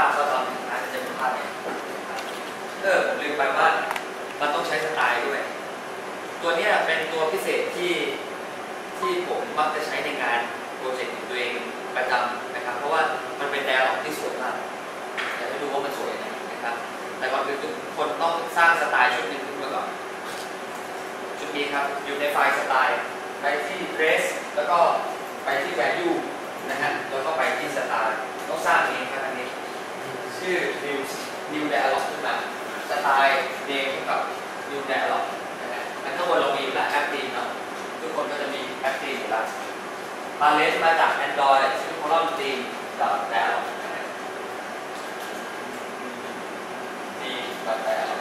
าพก็ตอนอาจจะเป็นภาพเนี่ยเออผมลืมไปว่ามันต้องใช้สไตล์ด้วย ตัวเนี้ยเป็นตัวพิเศษที่ที่ผมมักจะใช้ในงานโปรเจกต์ของตัวเองประจำนะครับ เพราะว่ามันเป็น dialog ที่สวยมากอยากให้ดูว่ามันสวยนะครับ แต่ก่อนอื่นทุกคนต้องสร้างสไตล์ชุดหนึ่งขึ้นมาก่อนชุดนี้ครับอยู่ในไฟล์สไตล์ไปที่ res แล้วก็ไปที่ value นะฮะแล้วก็ไปที่สไตล์ต้องสร้างเองครับ ชื่อ new new dialog ขึ้นมาสไตล์ name กับ new dialog นะฮะอันข้างบนเรามีอยู่แล้วแอปตีมเนาะทุกคนก็จะมีแอปตีมอยู่แล้ว palette มาจาก Android ชื่อ column theme กับ dialog นะฮะดีกับ dialog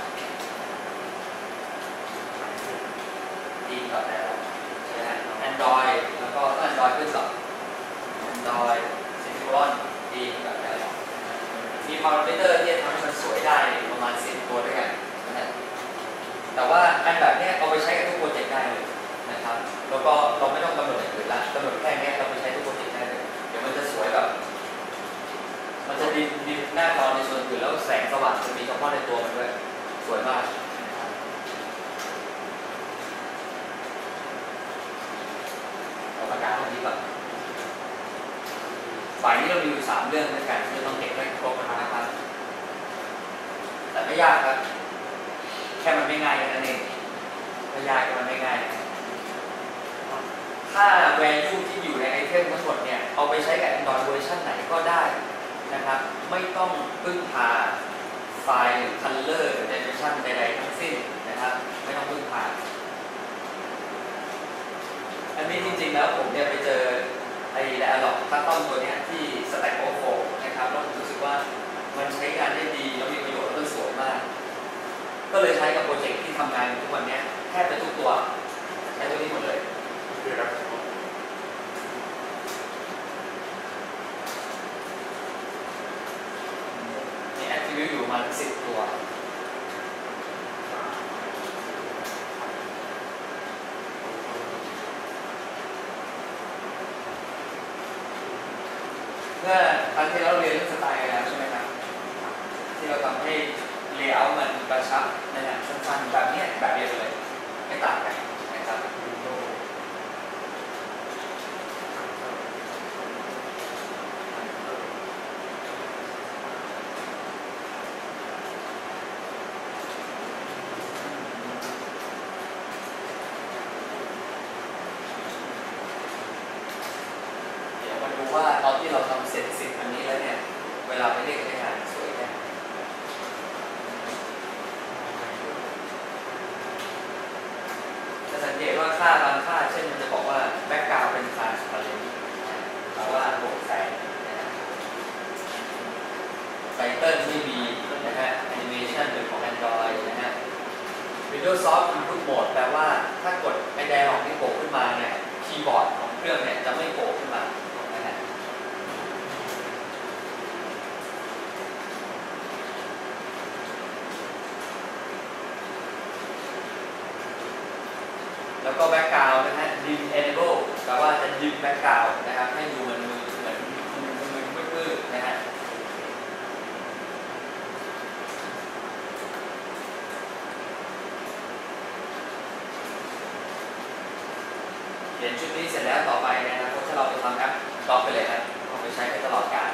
ดีกับ dialog ใช่ไหมฮะ Android แล้วก็ Android ขึ้นกับ Android Synchron ดีกับ dialog มี พารามิเตอร์ที่จะทำให้มันสวยได้ประมาณ10ตัวด้วยกันนะแต่ว่าอันแบบนี้เอาไปใช้กับทุกโปรเจกต์ได้เลยนะครับแล้วก็เราไม่ต้องกำหนดอย่างอื่นละกำหนดแค่นี้เราไปใช้ทุกโปรเจกต์ได้เลยเดี๋ยวมันจะสวยแบบ มันจะดินดินหน้าจอในส่วนอื่นแล้วแสงสว่างจะมีเฉพาะในตัวมันด้วยสวยมากนะครับเอาปากกาตรงนี้ก่อน ฝ่ายนี้เรามีอยู่สามเรื่องด้วยกันที่ต้องเก็บให้ครบนะครับ แต่ไม่ยากครับ แค่มันไม่ง่ายแค่นั้นเองไม่ยากแค่มันไม่ง่ายครับถ้า value ที่อยู่ในไอเทมทั้งหมดเนี่ย เอาไปใช้กับ Android เวอร์ชันไหนก็ได้นะครับ ไม่ต้องพึ่งพาไฟล์หรือ color dimension ใดๆทั้งสิ้นนะครับ ไม่ต้องพึ่งพา อันนี้จริงๆแล้วผมเนี่ยไปเจอ ไอ้ dialog คัสตอมตัวเนี้ยที่ส Overflow นะครับแล้วผมรู้สึกว่ามันใช้งานได้ดีแล้วมีประโยชน์แล้วก็สวยมาก ก็เลยใช้กับโปรเจกต์ที่ทำงานอยู่ทุกวันเนี้ยแทบจะทุกตัว ใช้ตัวนี้หมดเลย คือครับ มีแอ t ทิวิวอยู่ประมาณสิบตัว เมื่อครั้งที่เราเรียนเรื่องสไตล์กันแล้วใช่ไหมครับ ที่เราทำให้ layer มันกระชับนะฮะสั้นๆแบบเนี้ยแบบเดียวกันเลย ไม่ต่างกันนะครับ เดี๋ยวมาดูว่าตอนที่เราทำเสร็จสิ่งอันนี้แล้วเนี่ย เวลาไปเรียกใช้งานสวยแค่ไหนจะสังเกตว่าค่าบางค่า เช่นมันจะบอกว่า background เป็น transparent แปลว่าโปร่งแสง title ไม่มีนะฮะแอนิเมชันเป็นของ Android นะฮะ Windows Soft Input Mode แปลว่าถ้ากดไอ้ dialog ที่โผล่ขึ้นมาเนี่ยคีย์บอร์ดของเครื่องเนี่ยจะไม่โผล่ขึ้นมาแล้วก็ background นะฮะ dim enable แปลว่าจะ dim background นะครับให้ดูมันมืดเหมือนมืดมืดมืดๆนะฮะ เขียนชุดนี้เสร็จแล้วต่อไปนะครับถ้าเราไปทำแอปต่อไปเลยครับเอาไปใช้ไปตลอดกาล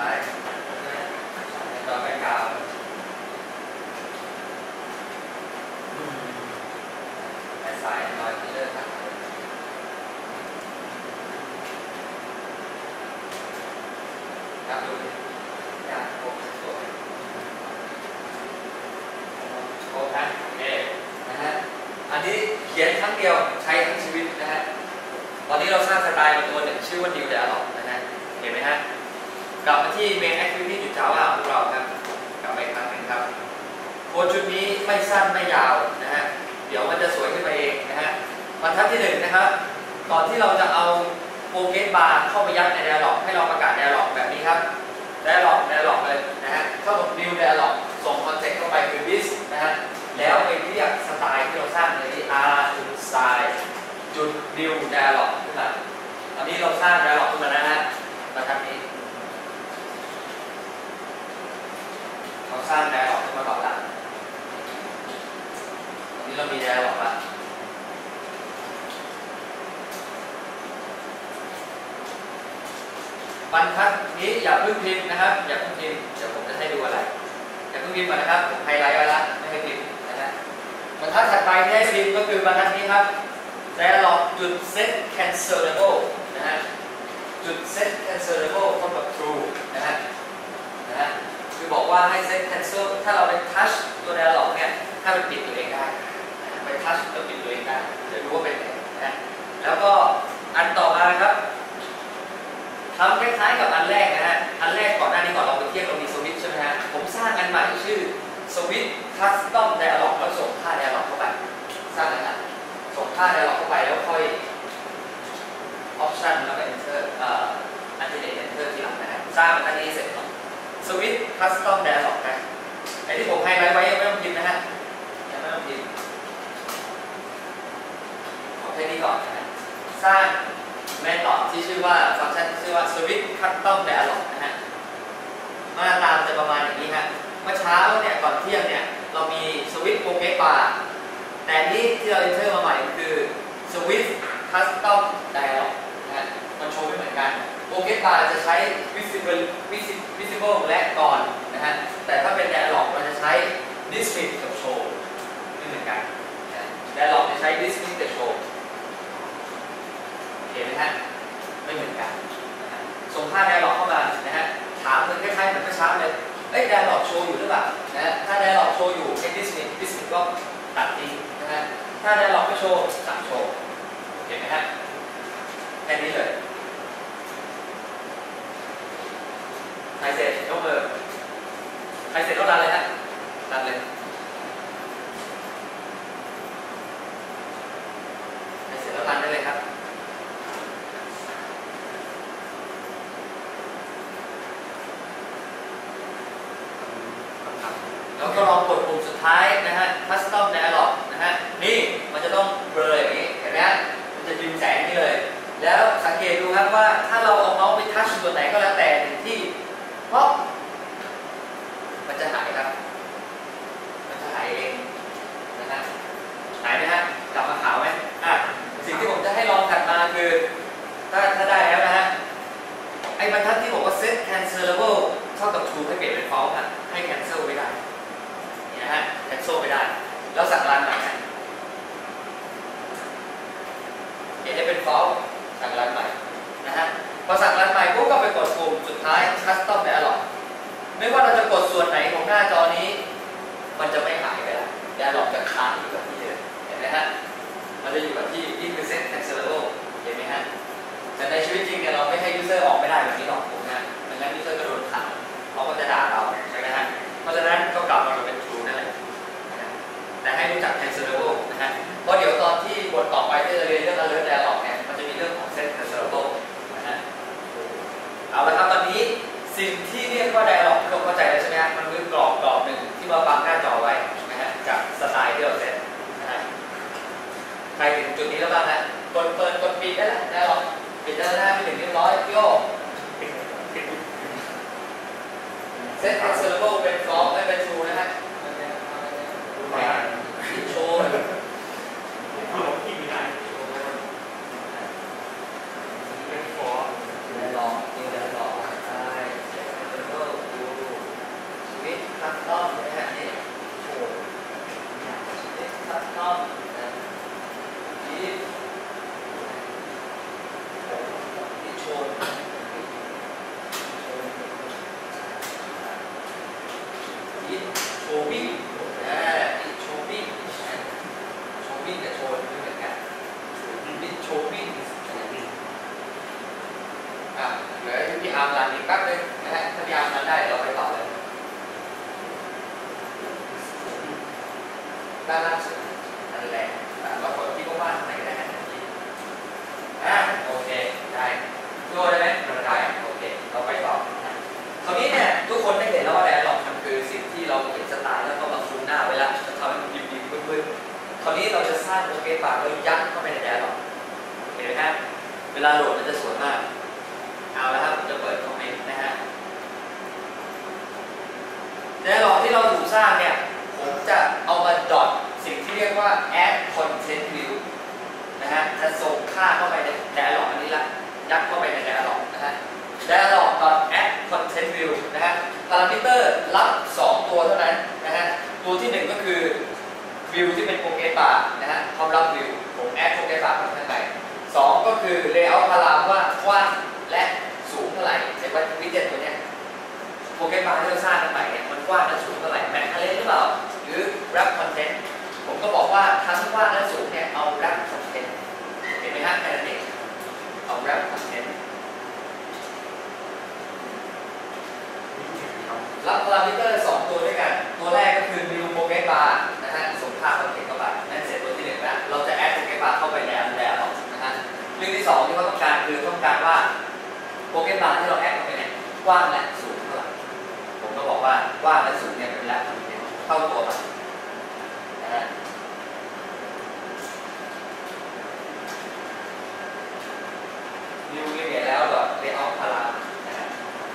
ตัวสุดท้ายตอนไปกล่าวแค่สายน้อยที่เลิกครับครับดูดิอยากครบสิบตัว โอเคโอเคนะฮะ อันนี้เขียนครั้งเดียวใช้ทั้งชีวิตนะฮะ ตอนนี้เราสร้างสไตล์มาตัวหนึ่งชื่อว่า New Dialog นะฮะ เห็นไหมฮะ กลับมาที่ Main Activity จุด Java ของเราครับ กลับมาอีกครั้งหนึ่งครับ โค้ดชุดนี้ไม่สั้นไม่ยาวนะฮะ เดี๋ยวมันจะสวยขึ้นไปเองนะฮะบรรทัดที่หนึ่งนะครับ ก่อนที่เราจะเอา progress bar เข้าไปยัดใน Dialog ให้เราประกาศ Dialog แบบนี้ครับ Dialog Dialog เลยนะฮะ เท่ากับ new Dialog ส่ง context เข้าไปคือ this นะฮะ แล้วไปเรียกสไตล์ที่เราสร้างในที่ r จุด style จุด new dialog ขึ้นมา ตอนนี้เราสร้าง dialog ขึ้นมาแล้วนะฮะบรรทัดนี้เราสร้าง dialog ขึ้นมาก่อนละตอนนี้เรามี dialog ละบรรทัดนี้อย่าเพิ่งพิมพ์นะครับ อย่าเพิ่งพิมพ์เดี๋ยวผมจะให้ดูอะไรอย่าเพิ่งพิมพ์ก่อนนะครับผมไฮไลท์ไว้ละไม่ให้พิมพ์นะฮะบรรทัดถัดไปที่ให้พิมพ์ก็คือบรรทัดนี้ครับ dialog จุด set cancelable นะฮะ จุด set cancelable เท่ากับ true นะฮะนะฮะคือบอกว่าให้ set cancel ถ้าเราไป touch ตัว dialog เนี่ยถ้ามันปิดตัวเองได้ไป touch แล้วปิดตัวเองได้เดี๋ยวดูว่าเป็นไงนะฮะแล้วก็อันต่อมาครับทำคล้ายๆกับอันแรกนะฮะ อันแรกก่อนหน้านี้ก่อนเราไปเทียบเรามีสวิตช์ใช่ไหมฮะ ผมสร้างอันใหม่ชื่อสวิตช์ custom dialog แล้วส่งค่า dialog เข้าไป สร้างอันนั้นส่งค่า dialog เข้าไปแล้วค่อย option แล้วก็ enter อ่อ alternate enter ทีห ลังนะฮะสร้างอันนี้เสร็จสวิตช์ custom dialog นะไอ้ที่ผมไฮไลท์ไว้ยังไม่ต้องพิมพ์นะฮะยังไม่ต้องพิมพ์เอแค่นี้ก่อนนะฮะสร้างเมธอดที่ชื่อว่าฟังก์ชันที่ชื่อว่า switch custom dialog นะฮะหน้าตามจะประมาณอย่างนี้ฮะเมื่อเช้าเนี่ยก่อนเที่ยงเนี่ยเรามี switch progress bar แต่นี้ที่เรา enter มาใหม่คือ switch custom dialog นะฮะมันโชว์ไม่เหมือนกัน progress bar จะใช้ visible visi- visible และก่อนนะฮะ แต่ถ้าเป็น dialog เราจะใช้ dismiss กับ show ไม่เหมือนกันนะ dialog จะใช้ dismiss กับ show เห็นไหมฮะ ไม่เหมือนกัน ส่งค่า dialog เข้ามานะฮะ ถามมันคล้ายๆเหมือนเมื่อเช้าเลย เอ้ย dialog โชว์อยู่หรือเปล่า นะฮะ ถ้า dialog โชว์อยู่เอ็ก dismiss dismiss ก็ตัดทิ้งนะฮะ ถ้า dialog ไม่โชว์สั่งโชว์ เห็นไหมฮะ แค่นี้เลย ใครเสร็จยกมือ ใครเสร็จก็รันเลยฮะรันเลยใครเสร็จแล้วรันได้เลยครับ แล้วก็ลองกดปุ่มสุดท้ายนะฮะ custom dialog นะฮะ นี่มันจะต้องเบลออย่างนี้ แล้วสั่งร้านใหม่นะเห็นจะเป็นฟอลสั่งร้านใหม่นะฮะพอสั่งร้านใหม่ปุ๊บก็ไปกดปุ่มสุดท้าย custom dialog ไม่ว่าเราจะกดส่วนไหนของหน้าจอนี้ มันจะไม่หายไปละ dialog จะค้างอยู่กับที่เดิมเห็นไหมฮะมันจะอยู่กับที่ implicit accessible เห็นไหมฮะแต่ในชีวิตจริงเนี่ยเราไม่ให้ user ออกไม่ได้แบบนี้หรอกผมนะไม่งั้น user ก็โดนขังเขาก็จะด่าเราใช่ไหมฮะเพราะฉะนั้นก็กลับมาเป็น true นั่นแหละนะฮะแต่ให้รู้จัก cancelable นะฮะเพราะเดี๋ยวตอนที่บทต่อไปที่จะเรียนเรื่อง alert dialog เนี่ยมันจะมีเรื่องของ set cancelable นะฮะเอาละครับตอนนี้สิ่งที่เรียกว่า dialog ทุกคนเข้าใจแล้วใช่ไหมฮะมันคือกรอบกรอบหนึ่งที่มาบังหน้าจอไว้นะฮะจากสไตล์ที่เราเซตนะฮะใครถึง จุดนี้แล้วบ้างฮะกดเปิดกดปิดได้แล้ว dialog ปิดแล้วนะไม่ถึงเรียบร้อยโยกเซต cancelable เป็น false ไม่เป็น true นะฮะโชว์พูดแล้วกินไม่ได้เป็นฟอร์ได้ลองนี่ได้ลองใช่ set cancelable ดูชีวิตคัสตอมนะฮะนี่โชว์ชีวิตคัสตอมนะชีวิตนี่โชว์ชีวิตโชว์วิ่งนะนี่โชว์วิ่งนะโชว์วิ่งกับโชว์ไม่เหมือนกันนี่โชว์วิ่ง อะเดี๋ยวให้พี่อาร์มรันอีกแป๊บนึงนะฮะถ้าพี่อาร์มรันได้เดี๋ยวเราไปต่อเลยด้านล่างสุดนั่นแหละแต่ว่าคนที่ก็ว่าทางไหนก็ได้นะพี่อะโอเคได้โยได้ไหมได้โอเคเราไปต่อนะคราวนี้เนี่ยทุกคนได้เห็นแล้วว่าแดร์ล็อกมันคือสิ่งที่เราเห็นสไตล์แล้วก็มาซูมหน้าไว้แล้วจะทำให้มันดิบๆบึ้นๆคราวนี้เราจะสร้างโปรเกรสบาร์แล้วยัดเข้าไปในแดร์ล็อกเห็นไหมครับเวลาโหลดมันจะสวยมาก เอาละครับผมจะเปิดคอมเมนต์นะฮะdialog ที่ เราถูกสร้างเนี่ย ผมจะเอามา dot สิ่งที่เรียกว่า add content view นะฮะ จะส่งค่าเข้าไปใน dialog อันนี้ละ ยัดเข้าไปใน dialog นะฮะ dialog add content view นะฮะ พารามิเตอร์รับ 2 ตัวเท่านั้นนะฮะ ตัวที่ 1 ก็คือ view ที่เป็น progress bar นะฮะความรับ view ผม add progress bar เข้าไปข้างในสองก็คือ layout พารามว่ากว้างและสูงเท่าไหร่เห็นว่า widget ตัวนี้ progress ที่เราสร้างกันใหม่เนี่ยมันกว้างและสูงเท่าไหร่ match อะไรหรือเปล่าหรือ wrap content ผมก็บอกว่าทั้งกว้างและสูงเนี่ยเอา wrap content เห็นไหมฮะแค่นั้นเองเอา wrap content รับพารามิเตอร์สองตัวด้วยกัน ตัวแรกก็คือ new โปรแกรมบาร์นะฮะส่งค่าคอนเทนต์เข้าไปนั่นเสร็จตัวที่หนึ่งแล้วเราจะ add โปรแกรมบาร์เข้าไปในอันแรกนะฮะเรื่องที่สองที่เขาต้องการคือต้องการว่าโปรแกรมบาร์ที่เราแอดเข้าไปเนี่ยกว้างและสูงเท่าไหร่ผมก็บอก ว่าและสูงเนี่ยเป็นและเท่าตัวกันนะฮะนิวเรียนแล้วดอทเลเยอร์พารามนะฮะ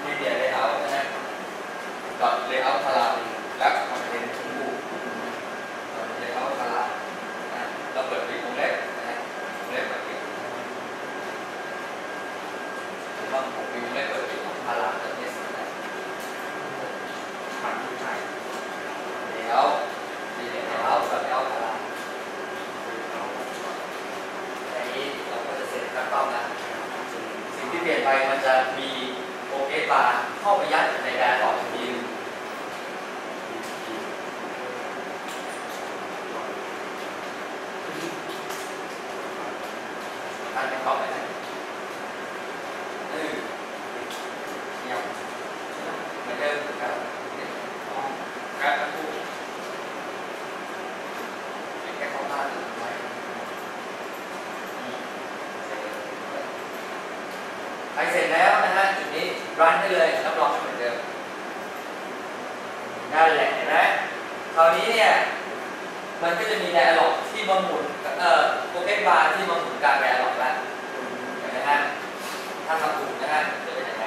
มีเดียเลเยอร์นะฮะดอทเลเยอร์พารามและคอนเทนต์ทั้งคู่ดอทเลเยอร์พารามนะเราเปิดวิวงเล็บนะฮะวงเล็บแบบนี้ บางผมวิวไม่เปิดปิดของพาราแบบนี้สินะ ผ่านผู้ชาย เดี๋ยวดีเดี๋ยวเอาแบบเอาพาราอันนี้เราก็จะเสร็จแล้วก็นะสิ่งที่เปลี่ยนไปมันจะมีโอเคบาร์เข้าไปยัดในแดร์ดอกทีนึงอันนี้เข้าไปไหนเออเงียบเหมือนเดิมครับ ครับทั้งคู่เป็นแค่ข้อบ้านหรือไม่ไปเสร็จแล้วนะฮะจุดนี้รันได้เลยรับรองเหมือนเดิมนั่นแหละนไหมคราวนี้เนี่ยมันก็จะมีไดอะล็อกที่มาหมุนเอ่อโปรแกรมบาร์ที่มาหมุนกางไดอะล็อกแล้วนไหมฮะถ้าทำถูกนะฮะจะเป็นยังไง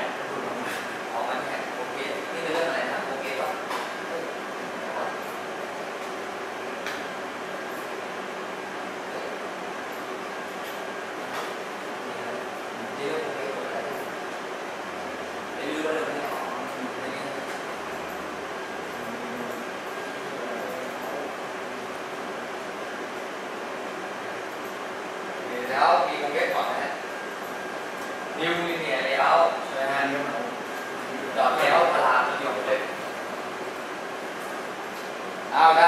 ของมันแค่โอเคนี่เป็นเรื่องอะไรนะโอเคป่ะเฮ้ยเดี๋ยวก่อนนี่เรื่องโอเคหมดแล้วไม่รู้ว่าเรื่องอะไรอ๋อไม่รู้ แล้วมีวงเล็บก่อนนะฮะ new linear layout ใช่ไหมฮะ ดอทแล้วพลามันอยู่เลย เอ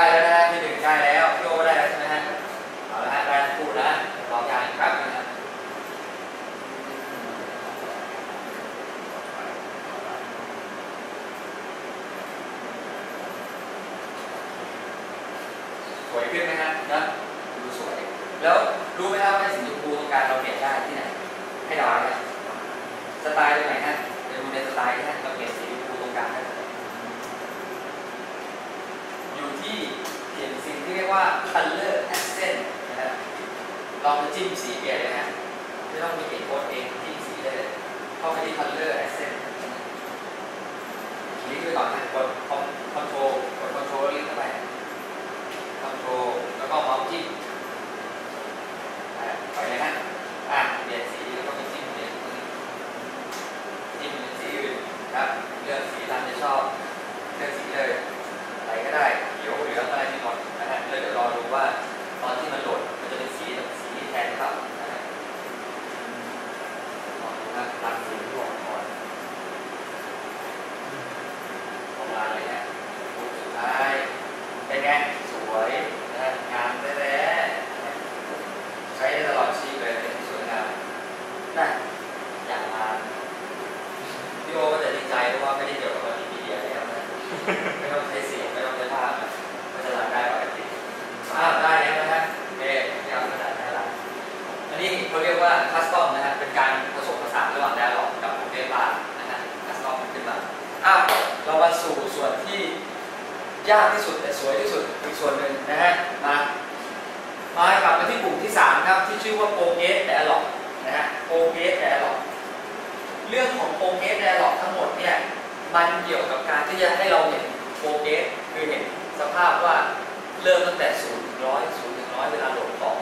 เริ่มตั้งแต่0ถึง100 0ถึง100เวลาโหลดของ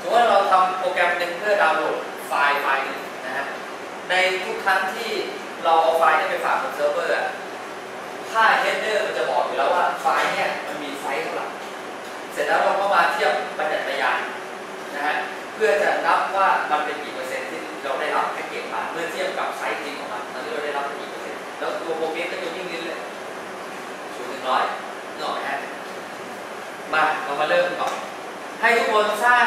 สมมติว่าเราทำโปรแกรมหนึ่งเพื่อดาวน์โหลดไฟล์ไฟล์นึงนะฮะ ในทุกครั้งที่เราเอาไฟล์นี้ไปฝากบนเซิร์ฟเวอร์อะค่า header มันจะบอกอยู่แล้วว่าไฟล์เนี่ยมันมีไซส์เท่าไหร่ เสร็จแล้วเราก็มาเทียบบัญญัติไตรยางศ์นะฮะ เพื่อจะนับว่ามันเป็นกี่เปอร์เซ็นต์ที่เราได้รับแพ็กเกจมาเมื่อเทียบกับไซส์จริงของมันตอนที่เราได้รับเป็นกี่เปอร์เซ็นต์ แล้วตัว progress ก็จะวิ่งเรื่อยๆศูนย์ถึงร้อยนึกออกไหมฮะ มาเรามาเริ่มก่อน ให้ทุกคนสร้าง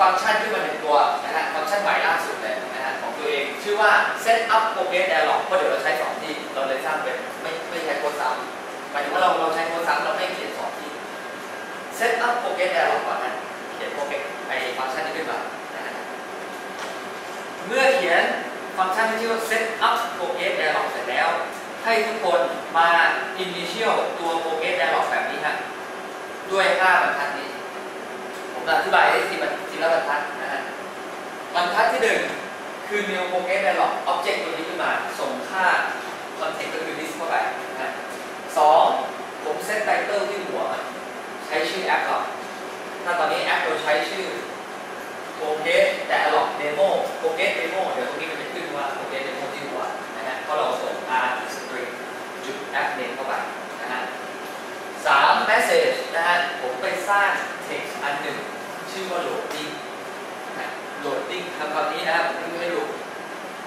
ฟังก์ชันขึ้นมาหนึ่งตัวนะฮะฟังก์ชันใหม่ล่าสุดเลยนะฮะของตัวเอง ชื่อว่า set up progress dialog เพราะเดี๋ยวเราใช้สองที่เราเลยสร้างเป็นไม่ไม่ใช้โค้ดซ้ำหมายถึงว่าเราเราใช้โค้ดซ้ำเราไม่เขียนสองที่ set up progress dialog ก่อนนะเขียนโปรแกรมไอฟังก์ชันนี้ขึ้นมานะฮะเมื่อเขียนฟังก์ชันที่ชื่อว่า set up progress dialog เสร็จแล้ว ให้ทุกคนมา initial ตัว progress dialog แบบนี้ฮะด้วย5บรรทัดนี้ ผมจะอธิบายให้ทีละทีละบรรทัดนะฮะบรรทัดที่หนึ่งคือ new progress dialog object ตัวนี้ขึ้นมา ส่งค่า context ก็คือ list เข้าไปนะฮะสองผม set title ที่หัว ใช้ชื่อแอปก่อนถ้าตอนนี้แอปเราใช้ชื่อ progress dialog demo progress demo เดี๋ยวตรงนี้มันจะขึ้นว่า progress demo ที่หัวนะฮะเพราะเราส่ง r จุด app name เข้าไปนะฮะสาม message นะฮะผมไปสร้าง text อันหนึ่ง ชื่อว่า loading นะฮะ loading คำคำนี้นะฮะผมไม่ให้ดู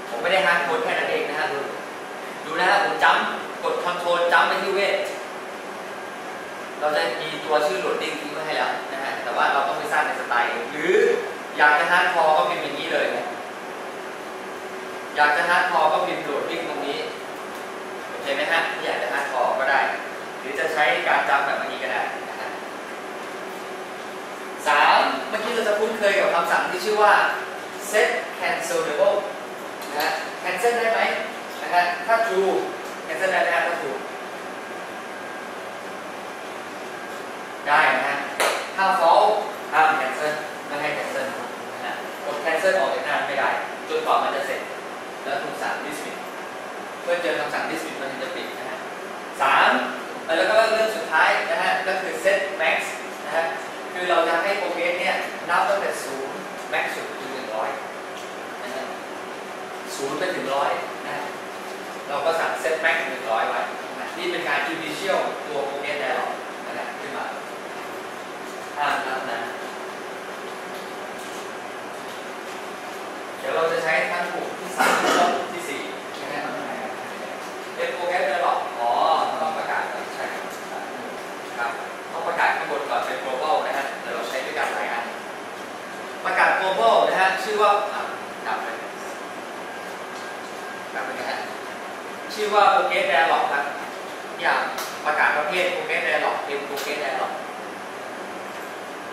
ผมไม่ได้ hard code แค่นั้นเองนะฮะดูดูนะฮะผมจำกด control จำไปที่ waitเราจะมีตัวชื่อ loading ทิ้งไว้ให้แล้วนะฮะแต่ว่าเราต้องไปสร้างใน string หรืออยากจะ hard code ก็พิมพ์อย่างนี้เลยนะอยากจะ hard code ก็พิมพ์ loading ตรงนี้ โอเคไหมฮะที่อยากจะ hard code ก็ได้ หรือจะใช้การจำแบบนี้ก็ได้นะฮะสามเมื่อกี้เราจะคุ้นเคยกับคำสั่งที่ชื่อว่า set cancelable นะฮะ cancel ได้ไหมนะฮะถ้า true cancel ได้ไหมถ้า true ได้นะฮะถ้า false ห้าม cancel ไม่ให้ cancel นะฮะกด cancel ออกจากงานไม่ได้จนกว่ามันจะเสร็จ แล้วถูกสั่ง dismiss มื่อเจอคำสั่งที่สิบมันจะปิดนะฮะสามแล้วก็เรื่องสุดท้ายนะฮะก็คือ set max นะฮะคือเราจะให้โปรเกรสเนี่ยนับตั้งแต่ศูนย์ max สุดคือหนึ่งร้อยศูนย์ไปถึงร้อยนะเราก็สั่ง set max หนึ่งร้อยไว้นี่เป็นการ initial ตัวโปรเกรสแล้วนะฮะขึ้นมาอ่าครับนะเดี๋ยวเราจะใช้ทั้งกลุ่มที่สามและที่สี่ เป็นโปรแกรเดเวลอปอ๋อต้องประกาศใช่ครับต้องประกาศข้าบนก่อนเป็น global นะฮะเดี๋เราใช้ด้วยกันหลายอันประกาศ global นะฮะชื่อว่าดับเลยดับเลนะฮะชื่อว่าโปรแกสมเดเวลอปครัอย่างประกาศประเภทโปรแกรเดเวลอปเป็นโปรแกรเดเวลอป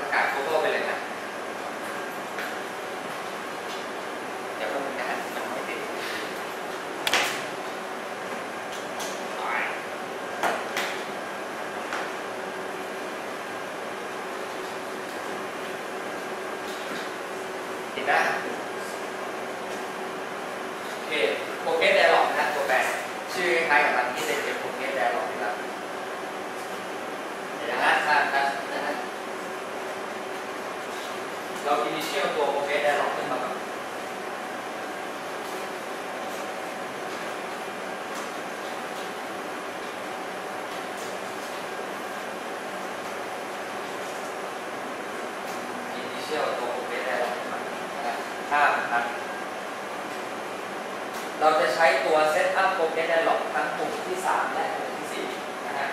ประกาศ global ไปเลย initial ตัว Progress Dialog ขึ้นมานะครับถ้านะครับเราจะใช้ตัว Setup Progress Dialog ทั้งปุ่มที่ 3 และปุ่มที่ 4 นะฮะ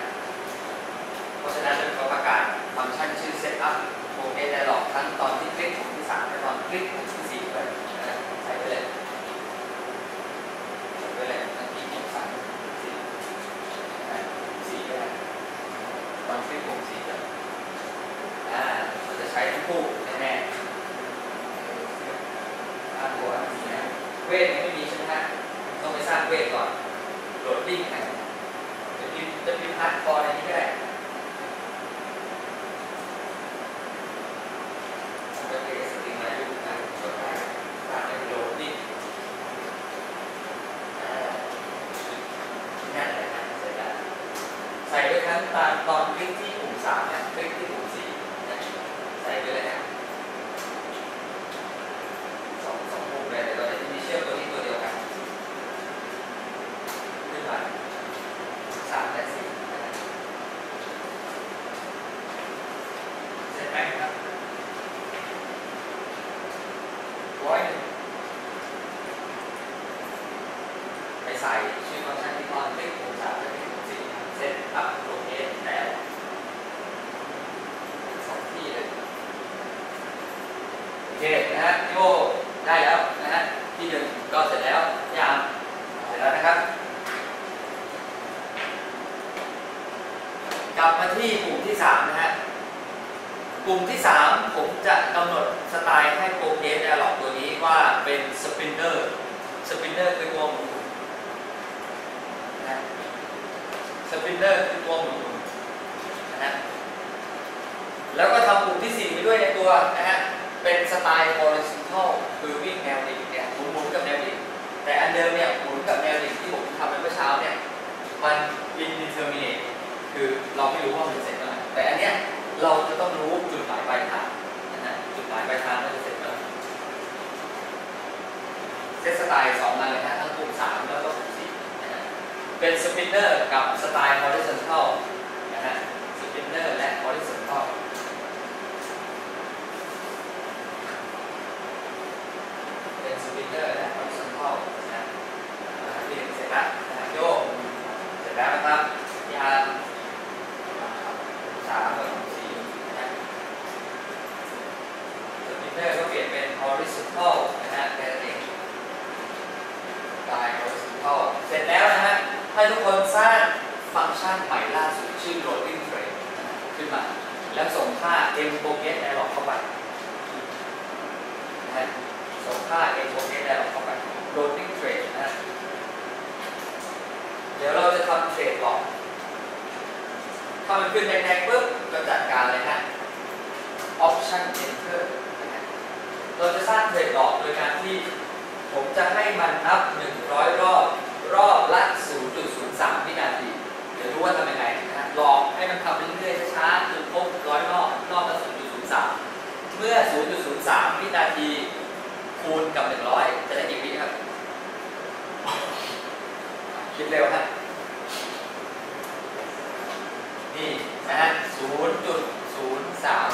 เพราะฉะนั้นเราประกาศฟังก์ชันชื่อ Setup Progress Dialog ทั้งตอนที่คลิกปุ่มที่ 3 และตอนคลิกปุ่มที่ 4 ด้วยนะฮะใส่ไปเลยใส่ไปเลยทั้งที่ปุ่ม3ปุ่ม4นะฮะ4ด้วยตอนคลิกปุ่ม4เลยอ่าเราจะใช้ทั้งคู่น่ๆอ่าตัวนี้นะ เว ทยังไม่มีใช่ไหมฮะต้องไปสร้างเวทก่อนโหลดลิงก์นจะพิมพ์จะพิมพ์พาร์ทคอร์ในนี้ก็ได้ผมจะเทสติงมาดูนะโหลดได้สร้างเป็นโหลดลิงก์อ่านั่นแหละฮะเสร็จแล้วใส่ไว้ทั้งตอนตอนคลิกที่ปุ่มสามนะคลิกที่ปุ่มสี่นะใส่ไปเลยนะ สองสองมุมเลยแต่เราจะมีเชื่อมตัวนี้ตัวเดียวกัน ขึ้นมาสามและสี่นะครับเสร็จไหมครับร้อยหนึ่งไปใส่ชื่อฟังก์ชันที่ตอนเลขหกสามและเลขหกสี่เสร็จอัพโลเคชแล้วสองที่เลย โอเคนะฮะพี่โอได้แล้วนะฮะที่หนึ่งก็เสร็จแล้วยามเสร็จแล้วนะครับ กลับมาที่ปุ่มที่สามนะฮะปุ่มที่สามผมจะกำหนดสไตล์ให้โปรเกรสไดอะล็อกตัวนี้ว่าเป็น spinner spinner คือตัวหมุนนะ spinner คือตัวหมุนนะฮะแล้วก็ทำปุ่มที่สี่ไปด้วยในตัวนะฮะ เป็นสไตล์ horizontal คือวิ่งแนวดิ่งเนี่ยหมุนหมุนกับแนวดิ่งแต่อันเดิมเนี่ยหมุนกับแนวดิ่งที่ผมทำไปเมื่อเช้าเนี่ยมัน indeterminate คือเราไม่รู้ว่ามันเสร็จเมื่อไหร่แต่อันเนี้ยเราจะต้องรู้จุดหมายปลายทางนะฮะจุดหมายปลายทางว่าจะเสร็จเมื่อไหร่เซตสไตล์สองอันเลยนะทั้งปุ่มสามแล้วก็ปุ่มสี่นะฮะเป็น spinner กับสไตล์ horizontal นะฮะสปินเนอร์และ horizontal เป็น สปินเนอร์และคอนโซลนะอ่าที่หนึ่งเสร็จแล้วนะโยกเสร็จแล้วนะครับยางสามกับสี่นะสปินเนอร์ก็เปลี่ยนเป็น horizontal นะฮะแค่นั้นเองกาย horizontal เสร็จแล้วนะฮะให้ทุกคนสร้างฟังก์ชันใหม่ล่าสุดชื่อ loading frame ขึ้นมา แล้วส่งค่า m progress dialog เข้าไปนะฮะ ค่า a โ o เ e ได้ออกเข้าไป loading trade นะเดี๋ยวเราจะทำเทรดหลอกถ้ามันขึ้นแดงๆปุ๊บก็จัดการเลยนะ option enter นะฮะเราจะสร้างเทรดหลอกโดยการที่ผมจะให้มันนับ 100 รอบ รอบละ 0.03 วินาที เดี๋ยวรู้ว่าทำยังไงนะฮะลอกให้มันทำเรื่อยๆช้าๆจนครบ100รอบ รอบละ 0.03 เมื่อ 0.03 วินาที คูณกับหนึ่งร้อยจะได้กี่วิครับ คิดเร็วฮะนี่นะฮะศูนย์จุดศูนย์สาม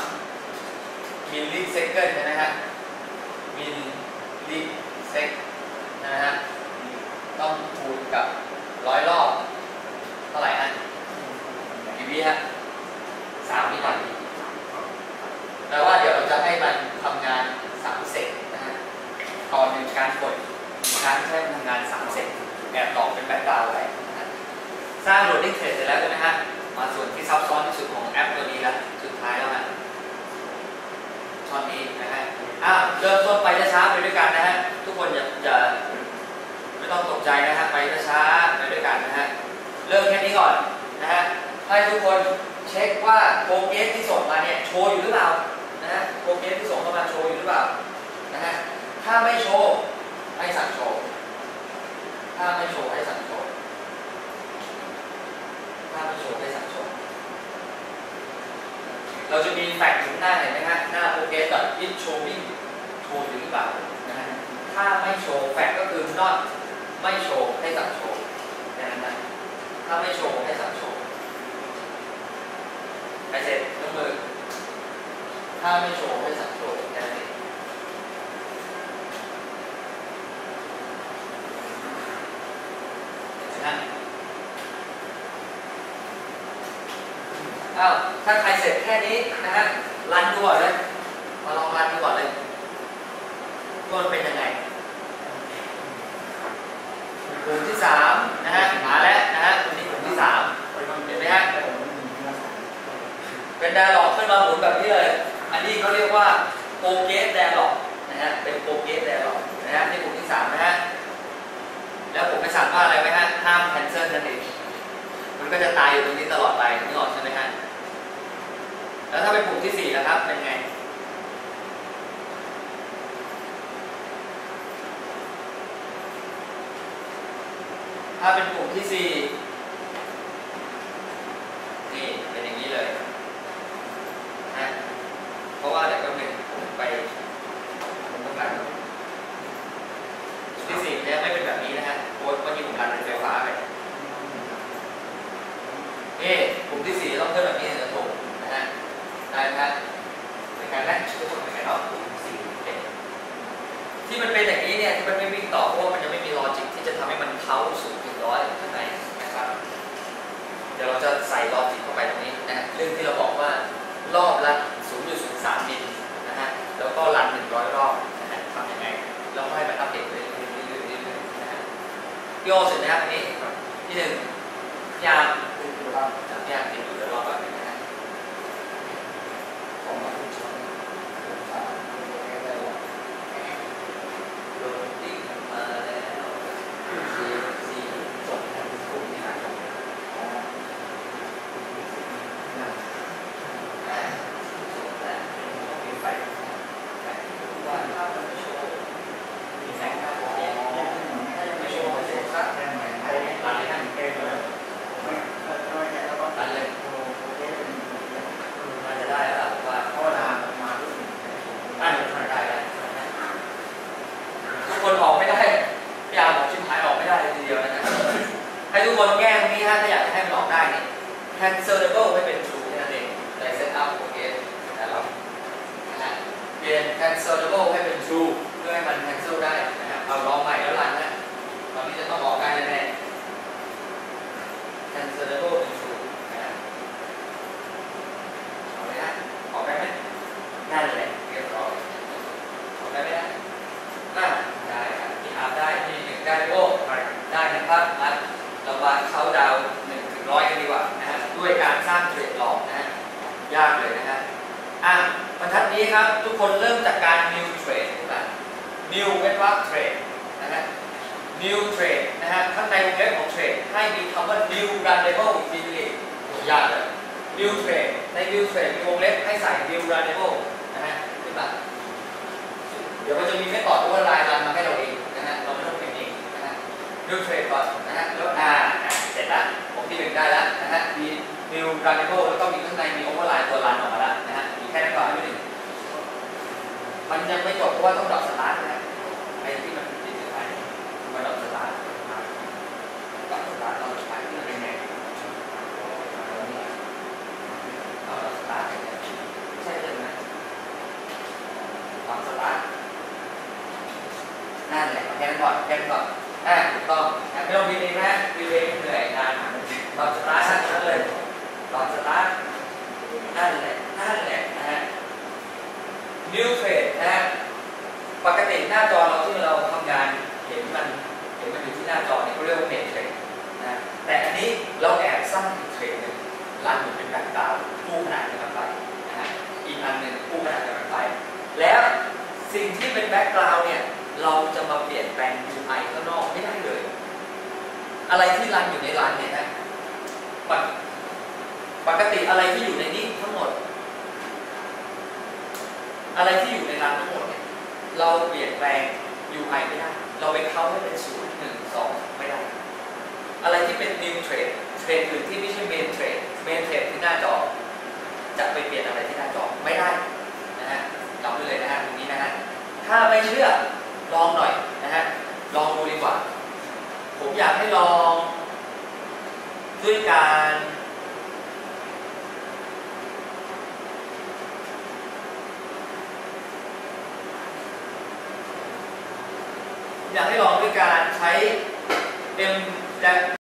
มิลลิเซคันด์นะฮะมิลลิเซกนะฮะต้องคูณกับร้อยรอบ เท่าไหร่ฮะกี่วิฮะสามวินาทีแปลว่าเดี๋ยวเราจะให้มันทำงานสามเซก ตอนหนึงการกดค้างใช้พลังงาน3เซนแอบตอกเป็นแบ็กาวด์ไว้สร้างโหลดดิ้งเสร็จแล้วใช่ไหมฮะมาส่วนที่ซับซ้อนที่สุดของแอปตัวนี้แล้วสุดท้ายแล้วฮะชอนนี้นะฮะอ้าวเริ่มต้นไปช้าๆไปด้วยกันนะฮะทุกคนอย่าอย่าไม่ต้องตกใจนะฮะไปช้าๆไปด้วยกันนะฮะเริ่มแค่นี้ก่อนนะฮะให้ทุกคนเช็คว่าโปรเกรสที่ส่งมาเนี่ยโชว์อยู่หรือเปล่านะฮะ progress ที่ส่งเข้ามาโชว์อยู่หรือเปล่า ถ้าไม่โชว์ให้สั่งโชว์ ถ้าไม่โชว์ให้สั่งโชว์ ถ้าไม่โชว์ให้สั่งโชว์ เราจะมีแฟกถึงหน้าเห็นไหมฮะ หน้า progress แบบ is showing โชว์อยู่หรือเปล่านะฮะ ถ้าไม่โชว์แฟกก็คือ not ไม่โชว์ให้สั่งโชว์แค่นั้นนะถ้าไม่โชว์ให้สั่งโชว์ไปเสร็จยกมือ ถ้าไม่โชว์ให้สั่งนะ อ้าวถ้าใครเสร็จแค่นี้นะฮะรันดูก่อนเลยมาลองรันดูก่อนเลยว่ามันเป็นยังไงกลุ่มที่สามนะฮะมาแล้วนะฮะกลุ่มนี้กลุ่มที่สามเห็นไหมฮะเป็น dialog ขึ้นมาหมุนแบบนี้เลย อันนี้เขาเรียกว่า progress dialog นะฮะเป็น progress dialog นะฮะนี่กลุ่มที่สามนะฮะแล้วผมไปสั่งว่าอะไรไหมฮะห้าม cancel นั่นเองมันก็จะตายอยู่ตรงนี้ตลอดไปนึกออกใช่ไหมฮะ แล้วถ้าเป็นกลุ่มที่สี่นะครับ เป็นไง ถ้าเป็นกลุ่มที่สี่ ข้างในวงเล็บของ trade ให้มีคำว่า new runnable อีกทีนึงอีกยากเลย new thread ใน new thread มีวงเล็บให้ใส่ new runnable นะฮะขึ้นมาเดี๋ยวมันจะมี method override run มาให้เราเองนะฮะเราไม่ต้องเป็นเองนะฮะดู thread ก่อนนะฮะแล้วอ่าเสร็จแล้วผมที่หนึ่งได้แล้วนะฮะมี new runnable แล้วก็มีข้างในมี override ตัว run ออกมาแล้วนะฮะมีแค่นั้นก่อนไม่ถึงมันยังไม่จบเพราะว่าต้อง dot start นะฮะไอ้ที่มันติดไปมาดรอปสตาร์ทดทดรอปสตาร์ทที่มันเป็นไงเอาดรอปสตาร์ นั่นแหละแค่นั้นก่อนแค่นั้นก่อนอ่าถูกต้องไม่ต้องพิมพ์เองนะพิมพ์เองเหนื่อยนาน dot start สั้นเลย dot start นั่นแหละนั่นแหละนะฮะ new trade นะฮะปกติหน้าจอเราที่เราทำงานเห็นมันเห็นมันอยู่ที่หน้าจอเนี่ยเขาเรียกว่า main รันอยู่ในรันเนี่ยนะปกปกติอะไรที่อยู่ในนี้ทั้งหมด อะไรที่อยู่ในรันทั้งหมดเนี่ยเราเปลี่ยนแปลง UI ไม่ได้ เราไปเข้าให้เป็นศูนย์หนึ่งสองไม่ได้ อะไรที่เป็น new trade เทรดอื่นที่ไม่ใช่ main trade main trade ที่หน้าจอจะไปเปลี่ยนอะไรที่หน้าจอไม่ได้นะฮะจำไว้เลยนะฮะตรงนี้นะฮะถ้าไม่เชื่อลองหน่อยนะฮะลองดูดีกว่า ผมอยากให้ลอง ด้วยการอยากให้ลองด้วยการใช้ M